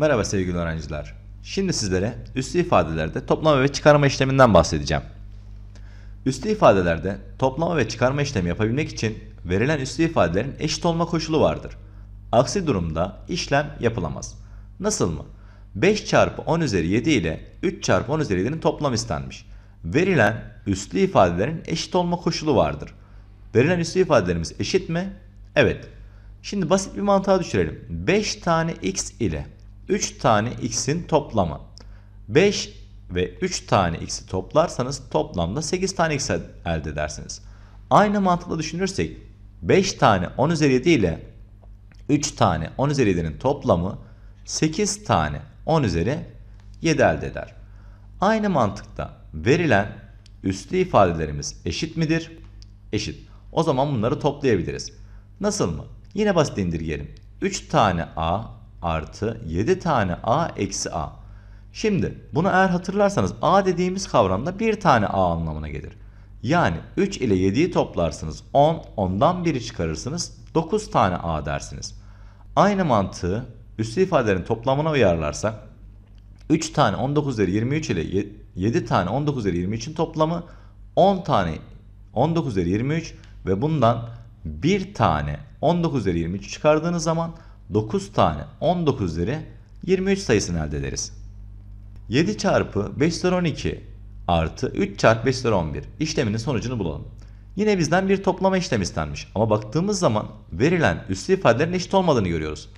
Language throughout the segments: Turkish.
Merhaba sevgili öğrenciler. Şimdi sizlere üslü ifadelerde toplama ve çıkarma işleminden bahsedeceğim. Üslü ifadelerde toplama ve çıkarma işlemi yapabilmek için verilen üslü ifadelerin eşit olma koşulu vardır. Aksi durumda işlem yapılamaz. Nasıl mı? 5 çarpı 10 üzeri 7 ile 3 çarpı 10 üzeri 7'nin toplam istenmiş. Verilen üslü ifadelerin eşit olma koşulu vardır. Verilen üslü ifadelerimiz eşit mi? Evet. Şimdi basit bir mantığa düşürelim. 5 tane x ile 3 tane x'in toplamı. 5 ve 3 tane x'i toplarsanız toplamda 8 tane x elde edersiniz. Aynı mantıkla düşünürsek 5 tane 10 üzeri 7 ile 3 tane 10 üzeri 7'nin toplamı 8 tane 10 üzeri 7 elde eder. Aynı mantıkta verilen üslü ifadelerimiz eşit midir? Eşit. O zaman bunları toplayabiliriz. Nasıl mı? Yine basit indirgeyelim. 3 tane a artı 7 tane a eksi a. Şimdi bunu eğer hatırlarsanız a dediğimiz kavramda bir tane a anlamına gelir. Yani 3 ile 7'yi toplarsınız 10, ondan biri çıkarırsınız 9 tane a dersiniz. Aynı mantığı üslü ifadelerin toplamına uyarlarsak 3 tane 19 üzeri 23 ile 7 tane 19 üzeri 23'ün toplamı 10 tane 19 üzeri 23 ve bundan bir tane 19 üzeri 23 çıkardığınız zaman 9 tane 19 üzeri 23 sayısını elde ederiz. 7 çarpı 5 üzeri 12 artı 3 çarpı 5 üzeri 11 işleminin sonucunu bulalım. Yine bizden bir toplama işlemi istenmiş ama baktığımız zaman verilen üslü ifadelerin eşit olmadığını görüyoruz.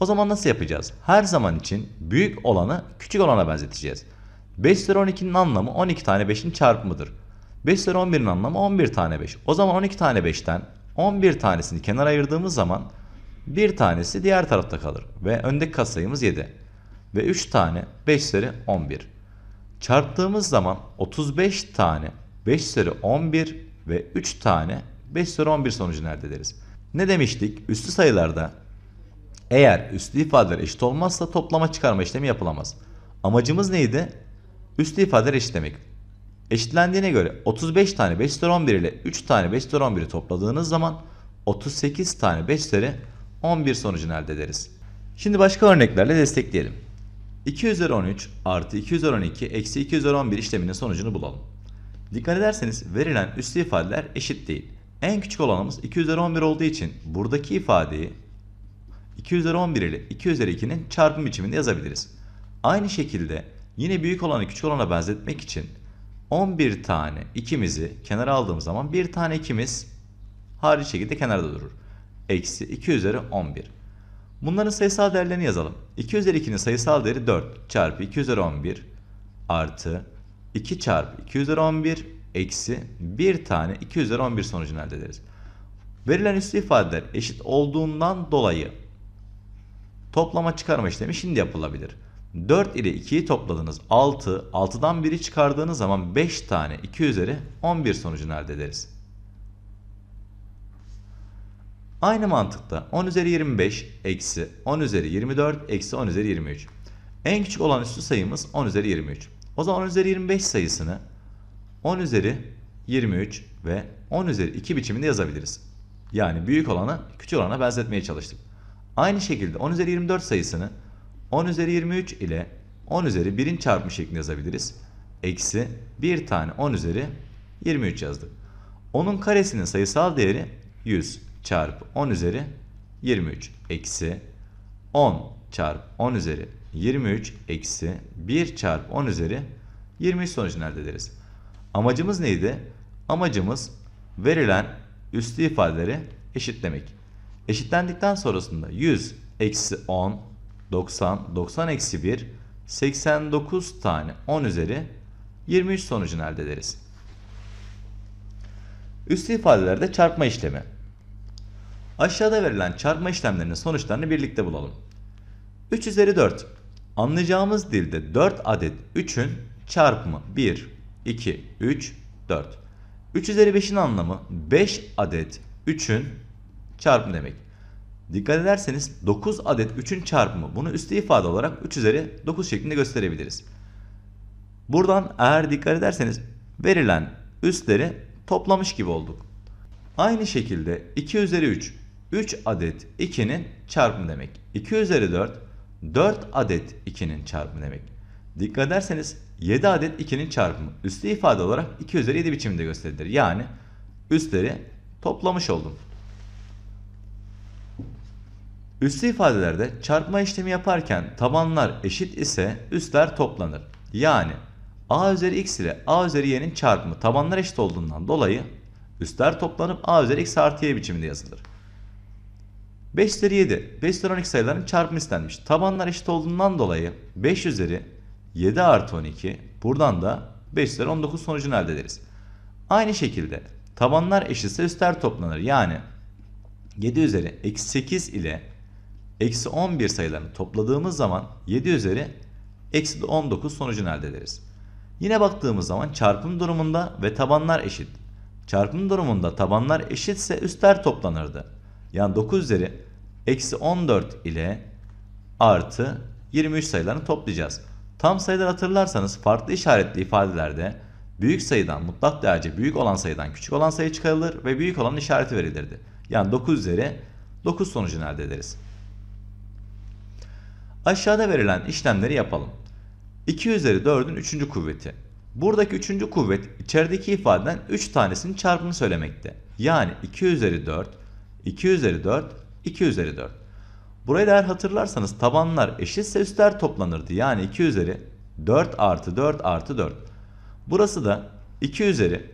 O zaman nasıl yapacağız? Her zaman için büyük olanı küçük olana benzeteceğiz. 5 üzeri 12'nin anlamı 12 tane 5'in çarpımıdır. 5 üzeri 11'in anlamı 11 tane 5. O zaman 12 tane 5'ten 11 tanesini kenara ayırdığımız zaman bir tanesi diğer tarafta kalır. Ve öndeki katsayımız 7. Ve 3 tane 5 üzeri 11. Çarptığımız zaman 35 tane 5 üzeri 11 ve 3 tane 5 üzeri 11 sonucunu elde ederiz. Ne demiştik? Üslü sayılarda eğer üslü ifadeler eşit olmazsa toplama çıkarma işlemi yapılamaz. Amacımız neydi? Üslü ifadeler eşitlemek. Eşitlendiğine göre 35 tane 5 üzeri 11 ile 3 tane 5 üzeri 11'i topladığınız zaman 38 tane 5 üzeri 11 sonucunu elde ederiz. Şimdi başka örneklerle destekleyelim. 2 üzeri 13 artı 2 üzeri 12 eksi 2 üzeri 11 işleminin sonucunu bulalım. Dikkat ederseniz verilen üslü ifadeler eşit değil. En küçük olanımız 2 üzeri 11 olduğu için buradaki ifadeyi 2 üzeri 11 ile 2 üzeri 2'nin çarpım biçiminde yazabiliriz. Aynı şekilde yine büyük olanı küçük olana benzetmek için 11 tane ikimizi kenara aldığımız zaman bir tane ikimiz hariç şekilde kenarda durur. Eksi 2 üzeri 11. Bunların sayısal değerlerini yazalım. 2 üzeri 2'nin sayısal değeri 4 çarpı 2 üzeri 11 artı 2 çarpı 2 üzeri 11 eksi 1 tane 2 üzeri 11 sonucunu elde ederiz. Verilen üslü ifadeler eşit olduğundan dolayı toplama çıkarma işlemi şimdi yapılabilir. 4 ile 2'yi topladınız 6, 6'dan 1'i çıkardığınız zaman 5 tane 2 üzeri 11 sonucunu elde ederiz. Aynı mantıkta 10 üzeri 25 eksi 10 üzeri 24 eksi 10 üzeri 23. En küçük olan üstü sayımız 10 üzeri 23. O zaman 10 üzeri 25 sayısını 10 üzeri 23 ve 10 üzeri 2 biçiminde yazabiliriz. Yani büyük olanı küçük olana benzetmeye çalıştık. Aynı şekilde 10 üzeri 24 sayısını 10 üzeri 23 ile 10 üzeri 1'in çarpımı şeklinde yazabiliriz. Eksi 1 tane 10 üzeri 23 yazdık. Onun karesinin sayısal değeri 100 çarpı 10 üzeri 23 eksi 10 çarpı 10 üzeri 23 eksi 1 çarpı 10 üzeri 23 sonucunu elde ederiz. Amacımız neydi? Amacımız verilen üslü ifadeleri eşitlemek. Eşitlendikten sonrasında 100 eksi 10 90 90 eksi 1 89 tane 10 üzeri 23 sonucunu elde ederiz. Üslü ifadelerde çarpma işlemi. Aşağıda verilen çarpma işlemlerinin sonuçlarını birlikte bulalım. 3 üzeri 4. Anlayacağımız dilde 4 adet 3'ün çarpımı 1, 2, 3, 4. 3 üzeri 5'in anlamı 5 adet 3'ün çarpımı demek. Dikkat ederseniz 9 adet 3'ün çarpımı bunu üstü ifade olarak 3 üzeri 9 şeklinde gösterebiliriz. Buradan eğer dikkat ederseniz verilen üstleri toplamış gibi olduk. Aynı şekilde 2 üzeri 3 3 adet 2'nin çarpımı demek. 2 üzeri 4 4 adet 2'nin çarpımı demek. Dikkat ederseniz 7 adet 2'nin çarpımı üslü ifade olarak 2 üzeri 7 biçiminde gösterilir. Yani üstleri toplamış oldum. Üslü ifadelerde çarpma işlemi yaparken tabanlar eşit ise üstler toplanır. Yani a üzeri x ile a üzeri y'nin çarpımı tabanlar eşit olduğundan dolayı üstler toplanıp a üzeri x artı y biçiminde yazılır. 5 üzeri 7, 5 üzeri 12 sayıların çarpımı istenmiş. Tabanlar eşit olduğundan dolayı 5 üzeri 7 artı 12 buradan da 5 üzeri 19 sonucunu elde ederiz. Aynı şekilde tabanlar eşitse üstler toplanır. Yani 7 üzeri eksi 8 ile eksi 11 sayılarını topladığımız zaman 7 üzeri eksi 19 sonucunu elde ederiz. Yine baktığımız zaman çarpım durumunda ve tabanlar eşit. Çarpım durumunda tabanlar eşitse üstler toplanırdı. Yani 9 üzeri eksi 14 ile artı 23 sayılarını toplayacağız. Tam sayılar hatırlarsanız farklı işaretli ifadelerde büyük sayıdan mutlak değerce büyük olan sayıdan küçük olan sayı çıkarılır ve büyük olan işareti verilirdi. Yani 9 üzeri 9 sonucunu elde ederiz. Aşağıda verilen işlemleri yapalım. 2 üzeri 4'ün 3. kuvveti. Buradaki 3. kuvvet içerideki ifadeden 3 tanesinin çarpımını söylemekte. Yani 2 üzeri 4, 2 üzeri 4, 2 üzeri 4. Burayı da eğer hatırlarsanız tabanlar eşitse üstler toplanırdı. Yani 2 üzeri 4 artı 4 artı 4. Burası da 2 üzeri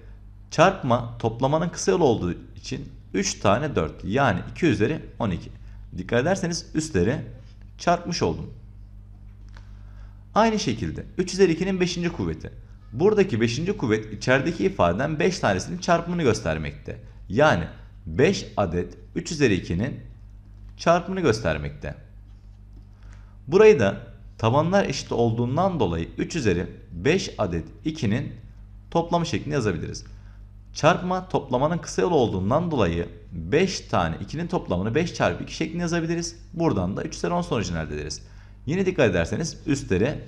çarpma toplamanın kısa yolu olduğu için 3 tane 4. Yani 2 üzeri 12. Dikkat ederseniz üstleri çarpmış oldum. Aynı şekilde 3 üzeri 2'nin 5. kuvveti. Buradaki 5. kuvvet içerideki ifadeden 5 tanesinin çarpımını göstermekte. Yani 5 adet 3 üzeri 2'nin çarpımını göstermekte. Burayı da tabanlar eşit olduğundan dolayı 3 üzeri 5 adet 2'nin toplamı şeklinde yazabiliriz. Çarpma toplamanın kısa yolu olduğundan dolayı 5 tane 2'nin toplamını 5 çarpı 2 şeklinde yazabiliriz. Buradan da 3 üzeri 10 sonucunu elde ederiz. Yine dikkat ederseniz üstleri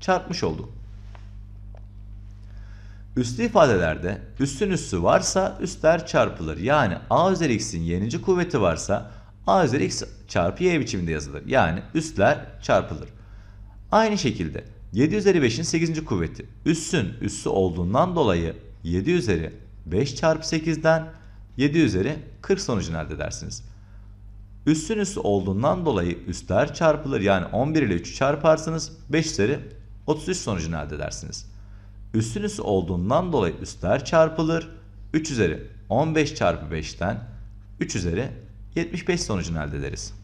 çarpmış olduk. Üslü ifadelerde üstün üssü varsa üstler çarpılır. Yani a üzeri x'in y'ninci kuvveti varsa a üzeri x çarpı y biçiminde yazılır. Yani üstler çarpılır. Aynı şekilde 7 üzeri 5'in 8. kuvveti üssün üssü olduğundan dolayı 7 üzeri 5 çarpı 8'den 7 üzeri 40 sonucunu elde edersiniz. Üssün üssü olduğundan dolayı üstler çarpılır. Yani 11 ile 3'ü çarparsınız 5 üzeri 33 sonucunu elde edersiniz. Üstün üssü olduğundan dolayı üstler çarpılır. 3 üzeri 15 çarpı 5'ten 3 üzeri 75 sonucunu elde ederiz.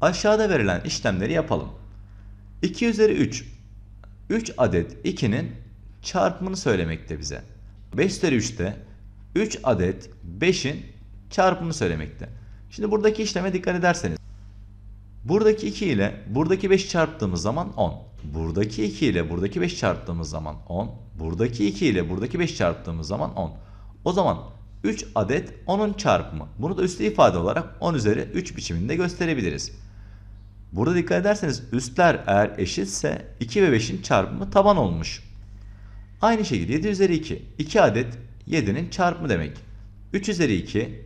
Aşağıda verilen işlemleri yapalım. 2 üzeri 3. 3 adet 2'nin çarpımını söylemekte bize. 5 üzeri 3'te 3 adet 5'in çarpımını söylemekte. Şimdi buradaki işleme dikkat ederseniz. Buradaki 2 ile buradaki 5 çarptığımız zaman 10. Buradaki 2 ile buradaki 5 çarptığımız zaman 10. Buradaki 2 ile buradaki 5 çarptığımız zaman 10. O zaman 3 adet 10'un çarpımı. Bunu da üslü ifade olarak 10 üzeri 3 biçiminde gösterebiliriz. Burada dikkat ederseniz üstler eğer eşitse 2 ve 5'in çarpımı taban olmuş. Aynı şekilde 7 üzeri 2. 2 adet 7'nin çarpımı demek. 3 üzeri 2.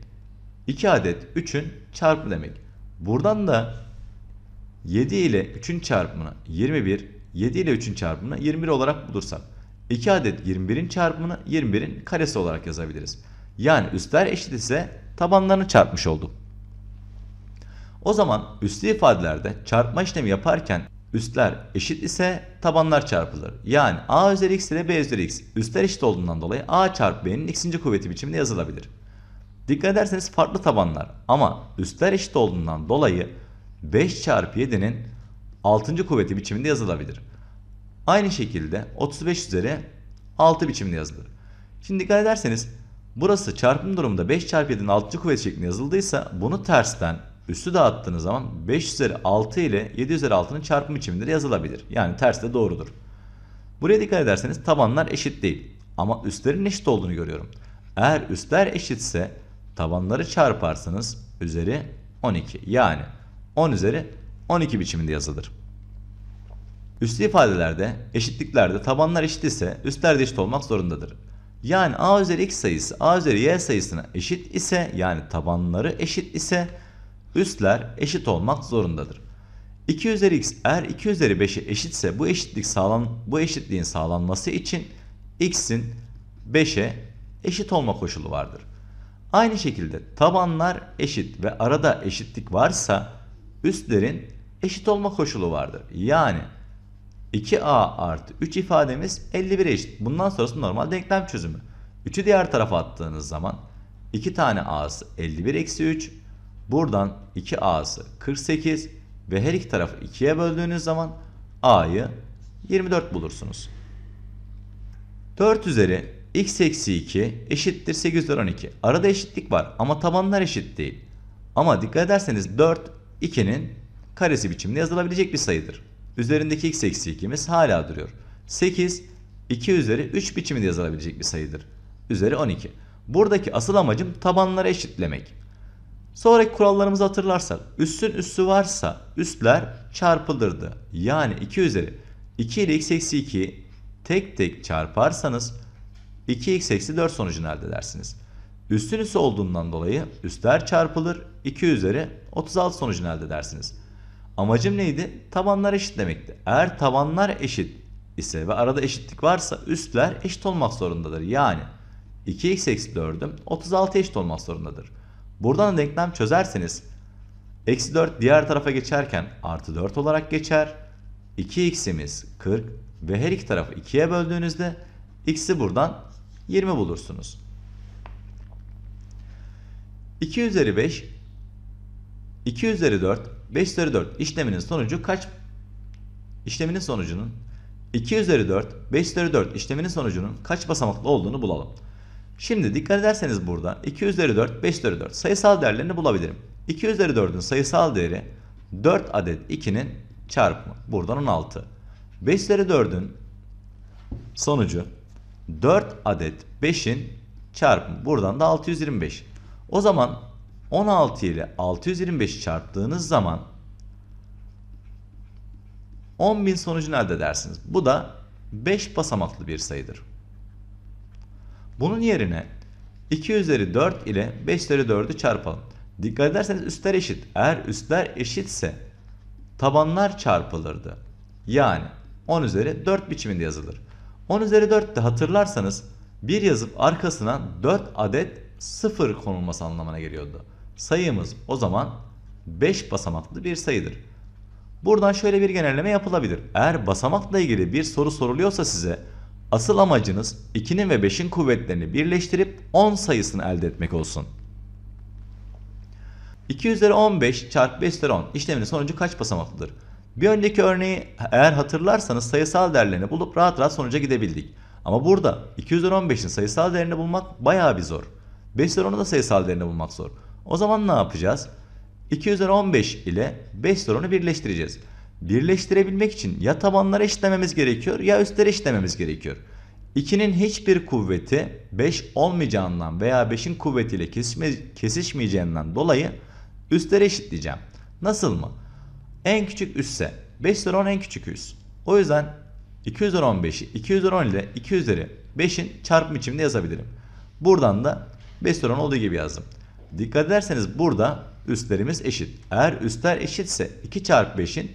2 adet 3'ün çarpımı demek. Buradan da 7 ile 3'ün çarpımını 21, 7 ile 3'ün çarpımını 21 olarak bulursak 2 adet 21'in çarpımını 21'in karesi olarak yazabiliriz. Yani üstler eşit ise tabanlarını çarpmış olduk. O zaman üslü ifadelerde çarpma işlemi yaparken üstler eşit ise tabanlar çarpılır. Yani a üzeri x ile b üzeri x üstler eşit olduğundan dolayı a çarpı b'nin x'inci kuvveti biçiminde yazılabilir. Dikkat ederseniz farklı tabanlar ama üstler eşit olduğundan dolayı 5 çarpı 7'nin 6. kuvveti biçiminde yazılabilir. Aynı şekilde 35 üzeri 6 biçiminde yazılır. Şimdi dikkat ederseniz burası çarpım durumunda 5 çarpı 7'nin 6. kuvveti şeklinde yazıldıysa bunu tersten üstü dağıttığınız zaman 5 üzeri 6 ile 7 üzeri 6'nın çarpım biçiminde de yazılabilir. Yani ters de doğrudur. Buraya dikkat ederseniz tabanlar eşit değil. Ama üstlerin eşit olduğunu görüyorum. Eğer üstler eşitse tabanları çarparsanız üzeri 12. Yani 10 üzeri 12 biçiminde yazılır. Üslü ifadelerde, eşitliklerde tabanlar eşit ise üstler de eşit olmak zorundadır. Yani a üzeri x sayısı a üzeri y sayısına eşit ise yani tabanları eşit ise üstler eşit olmak zorundadır. 2 üzeri x eğer 2 üzeri 5'e eşitse bu eşitlik sağlan bu eşitliğin sağlanması için x'in 5'e eşit olma koşulu vardır. Aynı şekilde tabanlar eşit ve arada eşitlik varsa üstlerin eşit olma koşulu vardır. Yani 2a artı 3 ifademiz 51 eşit. Bundan sonrası normal denklem çözümü. 3'ü diğer tarafa attığınız zaman 2 tane a'sı 51 eksi 3. Buradan 2 a'sı 48 ve her iki tarafı 2'ye böldüğünüz zaman a'yı 24 bulursunuz. 4 üzeri x eksi 2 eşittir 8 üzeri 12. Arada eşitlik var ama tabanlar eşit değil. Ama dikkat ederseniz 4 2'nin karesi biçiminde yazılabilecek bir sayıdır. Üzerindeki x eksi 2'miz hala duruyor. 8 2 üzeri 3 biçiminde yazılabilecek bir sayıdır. Üzeri 12. Buradaki asıl amacım tabanları eşitlemek. Sonraki kurallarımızı hatırlarsak üssün üssü varsa üstler çarpılırdı. Yani 2 üzeri 2 ile x eksi 2'yi tek tek çarparsanız 2x eksi 4 sonucunu elde edersiniz. Üstün üssü olduğundan dolayı üstler çarpılır 2 üzeri 36 sonucunu elde edersiniz. Amacım neydi? Tabanlar eşit demekti. Eğer tabanlar eşit ise ve arada eşitlik varsa üstler eşit olmak zorundadır. Yani 2x eksi 4'üm 36 eşit olmak zorundadır. Buradan da denklem çözerseniz eksi 4 diğer tarafa geçerken artı 4 olarak geçer. 2x'imiz 40 ve her iki tarafı 2'ye böldüğünüzde x'i buradan 20 bulursunuz. 2 üzeri 5 2 üzeri 4 5 üzeri 4 işleminin sonucu kaç? İşleminin sonucunun 2 üzeri 4 5 üzeri 4 işleminin sonucunun kaç basamaklı olduğunu bulalım. Şimdi dikkat ederseniz burada 2 üzeri 4 5 üzeri 4 sayısal değerlerini bulabilirim. 2 üzeri 4'ün sayısal değeri 4 adet 2'nin çarpımı. Buradan 16. 5 üzeri 4'ün sonucu 4 adet 5'in çarpımı. Buradan da 625. O zaman 16 ile 625'i çarptığınız zaman 10.000 sonucunu elde edersiniz. Bu da 5 basamaklı bir sayıdır. Bunun yerine 2 üzeri 4 ile 5 üzeri 4'ü çarpalım. Dikkat ederseniz üstler eşit. Eğer üstler eşitse tabanlar çarpılırdı. Yani 10 üzeri 4 biçiminde yazılır. 10 üzeri 4 de hatırlarsanız bir yazıp arkasına 4 adet 0 konulması anlamına geliyordu. Sayımız o zaman 5 basamaklı bir sayıdır. Buradan şöyle bir genelleme yapılabilir. Eğer basamakla ilgili bir soru soruluyorsa size asıl amacınız 2'nin ve 5'in kuvvetlerini birleştirip 10 sayısını elde etmek olsun. 2 üzeri 15 çarpı 5 üzeri 10 işleminin sonucu kaç basamaklıdır? Bir önceki örneği eğer hatırlarsanız sayısal değerlerini bulup rahat rahat sonuca gidebildik. Ama burada 2 üzeri 15'in sayısal değerini bulmak bayağı bir zor. 5 üzeri 10'un da sayısal değerini bulmak zor. O zaman ne yapacağız? 2 üzeri 15 ile 5 üzeri 10'u birleştireceğiz. Birleştirebilmek için ya tabanları eşitlememiz gerekiyor ya üstleri eşitlememiz gerekiyor. 2'nin hiçbir kuvveti 5 olmayacağından veya 5'in kuvvetiyle kesişme, kesişmeyeceğinden dolayı üstleri eşitleyeceğim. Nasıl mı? En küçük üsse 5 üzeri 10 en küçük üs. O yüzden 2 üzeri 15'i 2 üzeri 10 ile 2 üzeri 5'in çarpım biçiminde yazabilirim. Buradan da 5 üzeri 10 olduğu gibi yazdım. Dikkat ederseniz burada üstlerimiz eşit. Eğer üstler eşitse 2 çarpı 5'in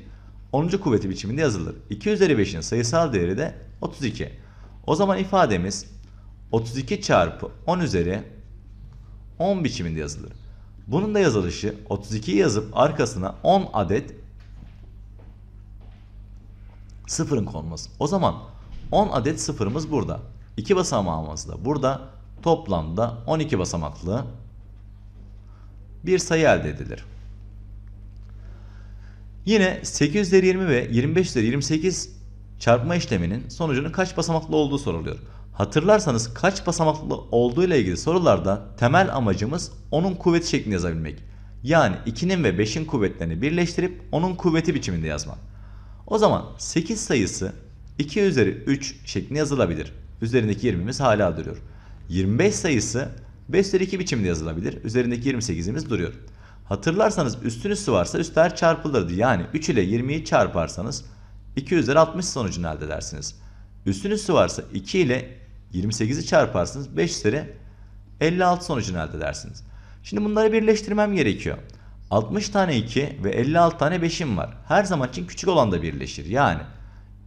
10. kuvveti biçiminde yazılır. 2 üzeri 5'in sayısal değeri de 32. O zaman ifademiz 32 çarpı 10 üzeri 10 biçiminde yazılır. Bunun da yazılışı 32'yi yazıp arkasına 10 adet sıfırın konması. O zaman 10 adet sıfırımız burada. 2 basamağımız da burada. Toplamda 12 basamaklı bir sayı elde edilir. Yine 8 üzeri 20 ve 25 üzeri 28 çarpma işleminin sonucunun kaç basamaklı olduğu soruluyor. Hatırlarsanız kaç basamaklı olduğu ile ilgili sorularda temel amacımız onun kuvveti şeklinde yazabilmek. Yani 2'nin ve 5'in kuvvetlerini birleştirip onun kuvveti biçiminde yazmak. O zaman 8 sayısı 2 üzeri 3 şeklinde yazılabilir. Üzerindeki 20'miz hala duruyor. 25 sayısı 5 üzeri 2 biçiminde yazılabilir. Üzerindeki 28'imiz duruyor. Hatırlarsanız üstün üstü varsa üstler çarpılırdı. Yani 3 ile 20'yi çarparsanız 2 üzeri 60 sonucunu elde edersiniz. Üstün üstü varsa 2 ile 28'i çarparsınız 5 üzeri 56 sonucunu elde edersiniz. Şimdi bunları birleştirmem gerekiyor. 60 tane 2 ve 56 tane 5'im var. Her zaman için küçük olan da birleşir. Yani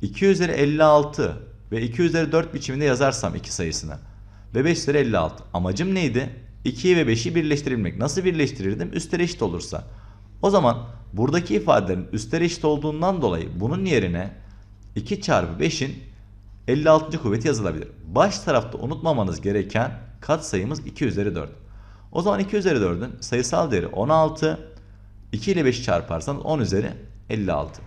2 üzeri 56 ve 2 üzeri 4 biçiminde yazarsam iki sayısını ve 5 üzeri 56. Amacım neydi? 2'yi ve 5'i birleştirebilmek. Nasıl birleştirirdim? Üstleri eşit olursa. O zaman buradaki ifadelerin üstleri eşit olduğundan dolayı bunun yerine 2 çarpı 5'in 56. kuvveti yazılabilir. Baş tarafta unutmamanız gereken katsayımız 2 üzeri 4. O zaman 2 üzeri 4'ün sayısal değeri 16. 2 ile 5'i çarparsanız 10 üzeri 56.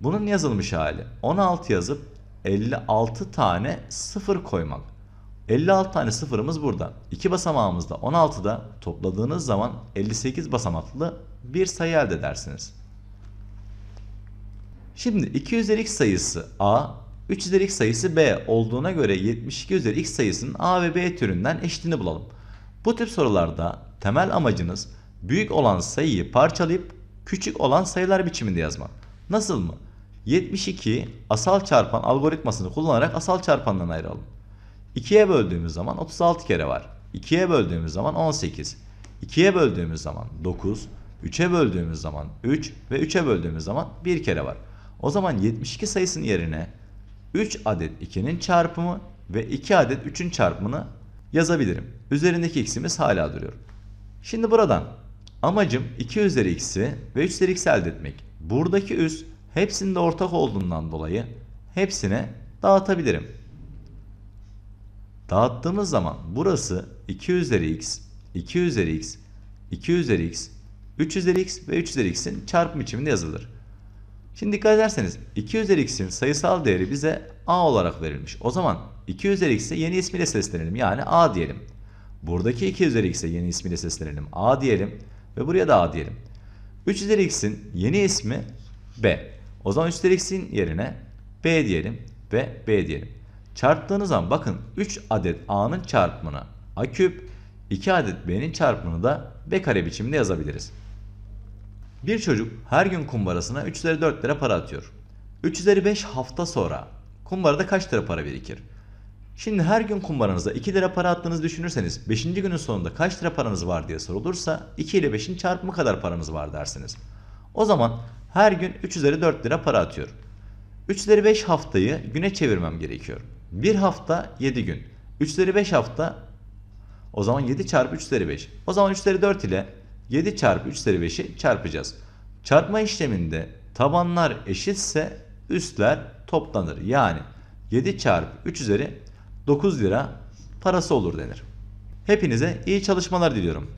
Bunun yazılmış hali 16 yazıp 56 tane sıfır koymak. 56 tane sıfırımız burada. 2 basamağımızda 16'da topladığınız zaman 58 basamaklı bir sayı elde edersiniz. Şimdi 2 üzeri x sayısı a, 3 üzeri x sayısı b olduğuna göre 72 üzeri x sayısının a ve b türünden eşitini bulalım. Bu tip sorularda temel amacınız büyük olan sayıyı parçalayıp küçük olan sayılar biçiminde yazmak. Nasıl mı? 72 asal çarpan algoritmasını kullanarak asal çarpandan ayıralım. 2'ye böldüğümüz zaman 36 kere var. 2'ye böldüğümüz zaman 18. 2'ye böldüğümüz zaman 9. 3'e böldüğümüz zaman 3 ve 3'e böldüğümüz zaman 1 kere var. O zaman 72 sayısının yerine 3 adet 2'nin çarpımı ve 2 adet 3'ün çarpımını yazabilirim. Üzerindeki x'imiz hala duruyor. Şimdi buradan amacım 2 üzeri x'i ve 3 üzeri x'i elde etmek. Buradaki üs hepsinde ortak olduğundan dolayı hepsine dağıtabilirim. Dağıttığımız zaman burası 2 üzeri x, 2 üzeri x, 2 üzeri x, 3 üzeri x ve 3 üzeri x'in çarpım biçiminde yazılır. Şimdi dikkat ederseniz 2 üzeri x'in sayısal değeri bize a olarak verilmiş. O zaman 2 üzeri x'e yeni ismiyle seslenelim yani a diyelim. Buradaki 2 üzeri x'e yeni ismiyle seslenelim a diyelim ve buraya da a diyelim. 3 üzeri x'in yeni ismi b. O zaman 3 üzeri x'in yerine b diyelim ve b diyelim. Çarptığınız zaman bakın 3 adet a'nın çarpımını a küp, 2 adet b'nin çarpımını da b kare biçiminde yazabiliriz. Bir çocuk her gün kumbarasına 3 üzeri 4 lira para atıyor. 3 üzeri 5 hafta sonra kumbarada kaç lira para birikir? Şimdi her gün kumbaranıza 2 lira para attığınızı düşünürseniz 5. günün sonunda kaç lira paranız var diye sorulursa 2 ile 5'in çarpımı kadar paranız var dersiniz. O zaman her gün 3 üzeri 4 lira para atıyor. 3 üzeri 5 haftayı güne çevirmem gerekiyor. Bir hafta 7 gün. 3 üzeri 5 hafta o zaman 7 çarpı 3 üzeri 5. O zaman 3 üzeri 4 ile 7 çarpı 3 üzeri 5'i çarpacağız. Çarpma işleminde tabanlar eşitse üstler toplanır. Yani 7 çarpı 3 üzeri 9 lira parası olur denir. Hepinize iyi çalışmalar diliyorum.